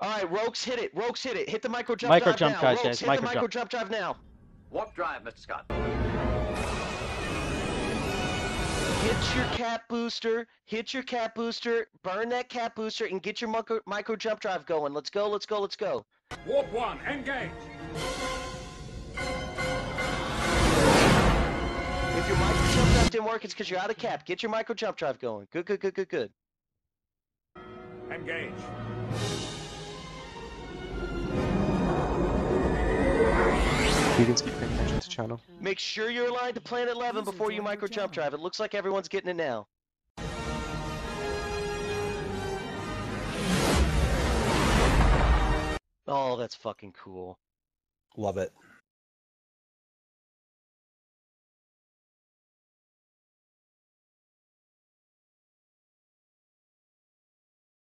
All right, Rokhs, hit it. Rokhs, hit it. Hit the micro jump Micro drive jump, now. guys, Rokes, guys, hit micro the micro jump. jump drive now. Warp drive, Mr. Scott. Hit your cap booster. Hit your cap booster. Burn that cap booster and get your micro, micro jump drive going. Let's go. Let's go. Let's go. Warp 1, engage! If your micro jump drive didn't work, it's because you're out of cap. Get your micro jump drive going. Good, good, good, good, good. Engage. Vegans keep paying attention to channel. Make sure you're aligned to Planet 11 before you micro jump drive. It looks like everyone's getting it now. Oh, that's fucking cool. Love it.